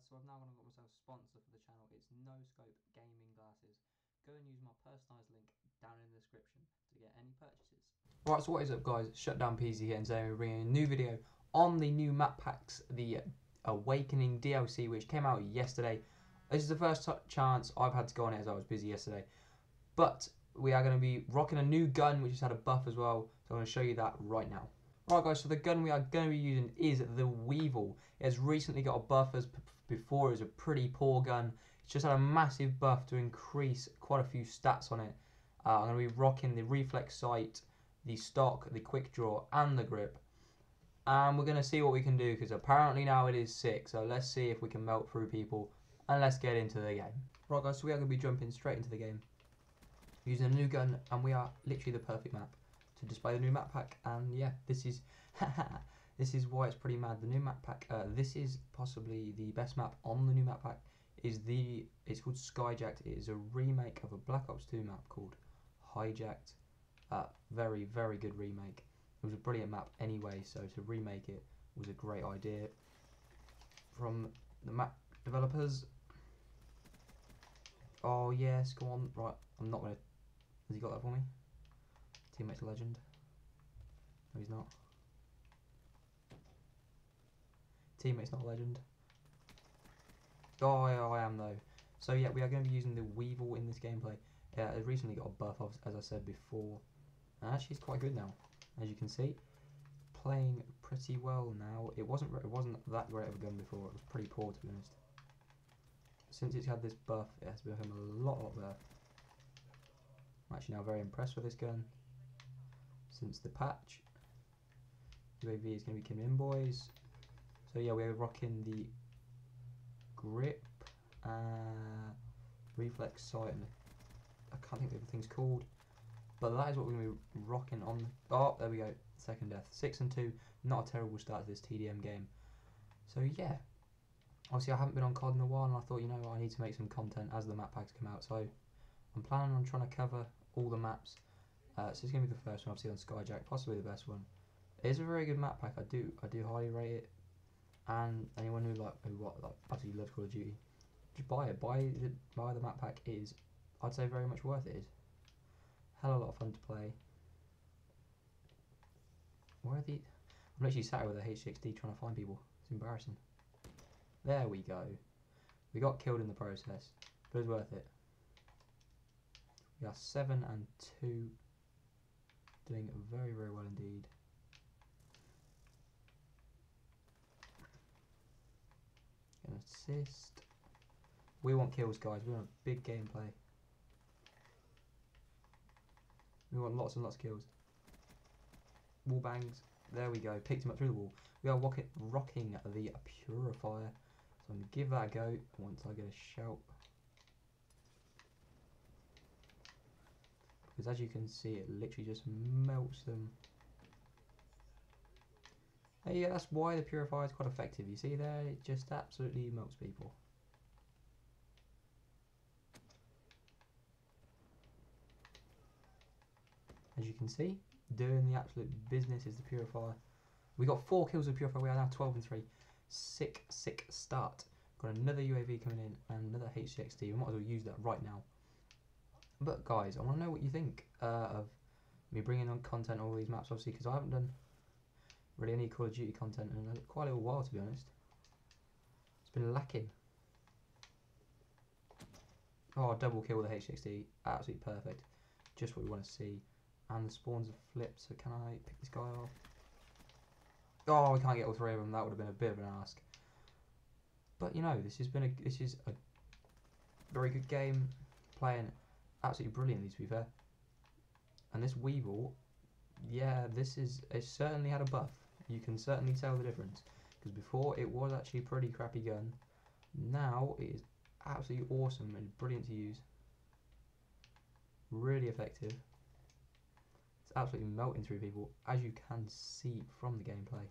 guys, so I've now got myself a sponsor for the channel. It's No Scope Gaming Glasses. Go and use my personalised link down in the description to get any purchases. Right, so what is up guys? Shutdown PZ here and today we're bringing a new video on the new map packs, the Awakening DLC which came out yesterday. This is the first chance I've had to go on it as I was busy yesterday. But we are going to be rocking a new gun which has had a buff as well, so I'm going to show you that right now. Right guys, so the gun we are going to be using is the Weevil. It has recently got a buff as before it was a pretty poor gun. It's just had a massive buff to increase quite a few stats on it. Uh, I'm going to be rocking the reflex sight, the stock, the quick draw and the grip. And we're going to see what we can do because apparently now it is sick. So let's see if we can melt through people and let's get into the game. Right guys, so we are going to be jumping straight into the game using a new gun and we are literally the perfect map to display the new map pack. And yeah, this is this is why it's pretty mad. The new map pack. Uh, this is possibly the best map on the new map pack. Is the it's called Skyjacked. It is a remake of a Black Ops 2 map called Hijacked. Uh, very very good remake. It was a brilliant map anyway, so to remake it was a great idea from the map developers. Oh yes, go on. Right, I'm not gonna. Has he got that for me? Teammate's legend. No, he's not. Teammate's not a legend. Oh, yeah, I am though. So yeah, we are going to be using the Weevil in this gameplay. Yeah, it recently got a buff, as I said before. And actually, it's quite good now, as you can see. Playing pretty well now. It wasn't it wasn't that great of a gun before. It was pretty poor, to be honest. Since it's had this buff, it has become a lot, lot better. I'm actually now very impressed with this gun since the patch. UAV is going to be coming in, boys. So yeah, we're rocking the grip, uh, reflex sight, and I can't think of the thing's called. But that is what we're going to be rocking on. Oh, there we go. Second death. Six and two. Not a terrible start to this TDM game. So yeah. Obviously, I haven't been on COD in a while, and I thought, you know, I need to make some content as the map packs come out. So I'm planning on trying to cover all the maps uh, so it's going to be the first one, obviously on Skyjack, possibly the best one. It is a very good map pack. I do I do highly rate it. And anyone who like who what like absolutely loves Call of Duty, just buy it. Buy the buy the map pack. Is I'd say very much worth it. Hell a lot of fun to play. Where are the? I'm literally sat with a HCXD trying to find people. It's embarrassing. There we go. We got killed in the process, but it was worth it. We are seven and two doing very, very well indeed. Assist. We want kills, guys. We want big gameplay. We want lots and lots of kills. Wall bangs. There we go. Picked him up through the wall. We are rocking, the purifier. So I'm going to give that a go once I get a shout. because as you can see it literally just melts them and yeah that's why the purifier is quite effective you see there? It just absolutely melts people. As you can see doing the absolute business is the purifier. We got four kills with purifier we are now 12 and 3 sick sick start. Got another UAV coming in and another HCXD we might as well use that right now. But guys, I want to know what you think uh, of me bringing on content all these maps, obviously, because I haven't done really any Call of Duty content in quite a little while, to be honest. It's been lacking. Oh, double kill with the HCXD, absolutely perfect. Just what we want to see. And the spawns have flipped, so can I pick this guy off? Oh, we can't get all three of them. That would have been a bit of an ask. But you know, this has been a this is a very good game. Playing absolutely brilliantly, to be fair. And this Weevil, yeah, this is it certainly had a buff. You can certainly tell the difference because before it was actually a pretty crappy gun. Now it is absolutely awesome and brilliant to use. Really effective. It's absolutely melting through people, as you can see from the gameplay.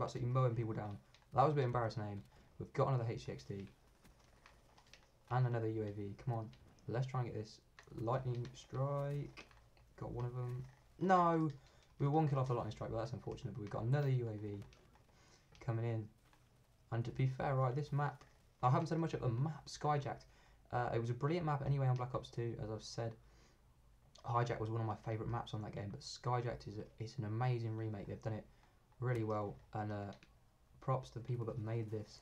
Absolutely mowing people down. That was a bit embarrassing aim. We've got another HCXD. And another UAV. Come on. Let's try and get this lightning strike. Got one of them. No! We were one kill off a lightning strike, but that's unfortunate. But we've got another UAV coming in. And to be fair, right, this map, I haven't said much about the map, Skyjacked. Uh, it was a brilliant map anyway on Black Ops 2, as I've said. Hijack was one of my favourite maps on that game, but Skyjacked is a, it's an amazing remake. They've done it really well, and uh, props to the people that made this.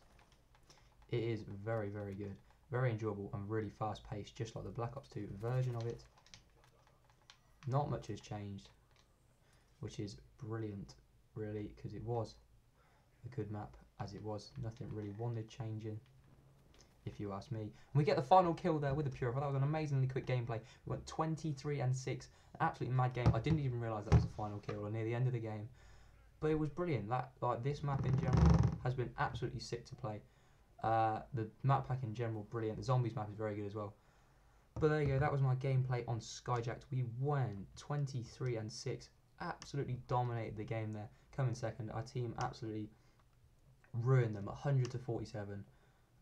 It is very, very good, very enjoyable, and really fast paced, just like the Black Ops 2 version of it. Not much has changed, which is brilliant, really, because it was a good map as it was. Nothing really wanted changing if you ask me. And we get the final kill there with the Purifier. That was an amazingly quick gameplay. We went 23 and 6. Absolutely mad game. I didn't even realise that was the final kill or near the end of the game. But it was brilliant. That like this map in general has been absolutely sick to play. Uh, the map pack in general, brilliant. The zombies map is very good as well. But there you go. That was my gameplay on Skyjacked. We went 23 and 6. Absolutely dominated the game there. Coming second. Our team absolutely ruined them. 100 to 47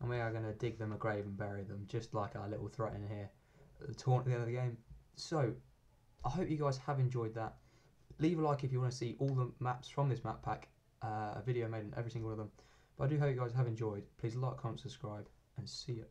and we are going to dig them a grave and bury them, just like our little threat in here the taunt at the end of the game. So, I hope you guys have enjoyed that. Leave a like if you want to see all the maps from this map pack, uh, a video made on every single one of them. But I do hope you guys have enjoyed. Please like, comment, subscribe, and see you.